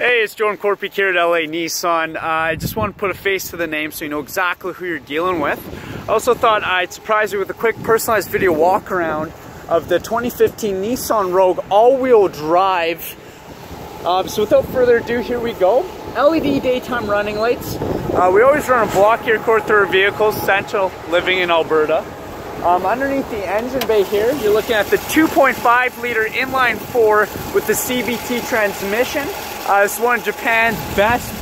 Hey, it's Jordan Korpic here at LA Nissan. Uh, I just want to put a face to the name so you know exactly who you're dealing with. I also thought I'd surprise you with a quick personalized video walk around of the 2015 Nissan Rogue all-wheel drive. Um, so without further ado, here we go. LED daytime running lights. Uh, we always run a block heater cord through our vehicles, Central, living in Alberta. Um, underneath the engine bay here, you're looking at the 2.5 liter inline four with the CVT transmission. Uh, this one of Japan's best,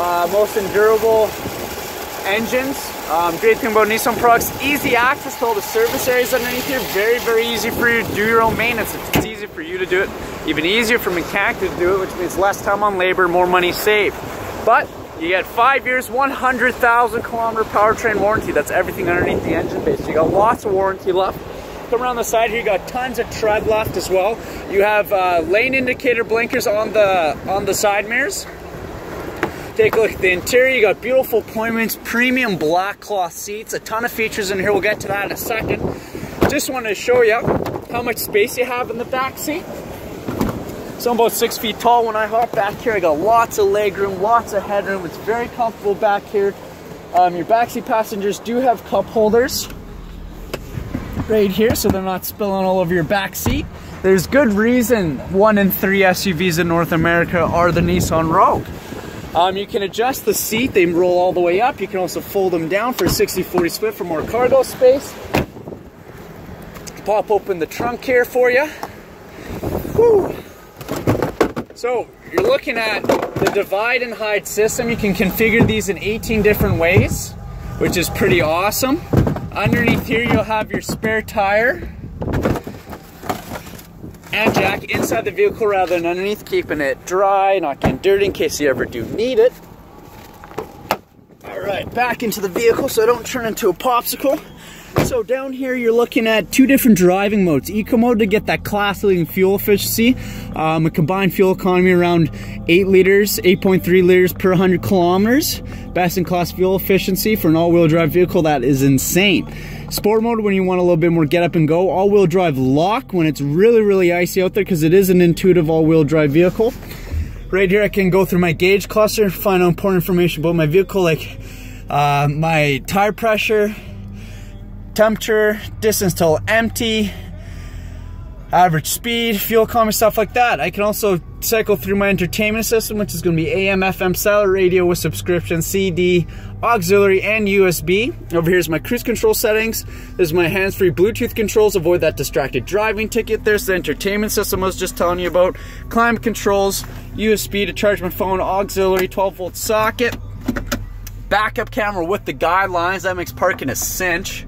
uh, most endurable engines. Um, great thing about Nissan products, easy access to all the service areas underneath here. Very, very easy for you to do your own maintenance. It's easy for you to do it. Even easier for mechanic to do it, which means less time on labor, more money saved. But you get five years, 100,000 kilometer powertrain warranty. That's everything underneath the engine base. You got lots of warranty left. Come around the side here, you got tons of tread left as well. You have uh, lane indicator blinkers on the on the side mirrors. Take a look at the interior. You got beautiful appointments, premium black cloth seats, a ton of features in here. We'll get to that in a second. Just wanted to show you how much space you have in the back seat. So I'm about six feet tall. When I hop back here, I got lots of leg room, lots of headroom. It's very comfortable back here. Um, your backseat passengers do have cup holders right here so they're not spilling all over your back seat. There's good reason one in three SUVs in North America are the Nissan Rogue. Um, you can adjust the seat, they roll all the way up. You can also fold them down for 60-40 split for more cargo space. Pop open the trunk here for you. Whew. So you're looking at the divide and hide system. You can configure these in 18 different ways, which is pretty awesome. Underneath here, you'll have your spare tire and jack inside the vehicle rather than underneath, keeping it dry, not getting dirty in case you ever do need it. All right, back into the vehicle so I don't turn into a popsicle. So down here, you're looking at two different driving modes. Eco mode to get that class-leading fuel efficiency, um, a combined fuel economy around 8 liters, 8.3 liters per 100 kilometers. Best-in-class fuel efficiency for an all-wheel drive vehicle, that is insane. Sport mode when you want a little bit more get up and go. All-wheel drive lock when it's really, really icy out there because it is an intuitive all-wheel drive vehicle. Right here, I can go through my gauge cluster, and find out important information about my vehicle, like uh, my tire pressure, temperature, distance till empty, average speed, fuel economy, stuff like that. I can also cycle through my entertainment system, which is going to be AM, FM, satellite radio with subscription, CD, auxiliary, and USB. Over here is my cruise control settings. There's my hands-free Bluetooth controls. Avoid that distracted driving ticket. There's the entertainment system I was just telling you about. Climate controls, USB to charge my phone, auxiliary, 12-volt socket. Backup camera with the guidelines. That makes parking a cinch.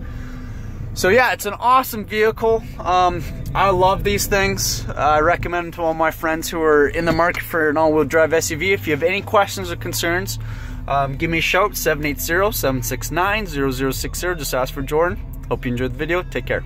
So yeah, it's an awesome vehicle. Um, I love these things. Uh, I recommend them to all my friends who are in the market for an all-wheel drive SUV. If you have any questions or concerns, um, give me a shout, 780-769-0060. Just ask for Jordan. Hope you enjoyed the video. Take care.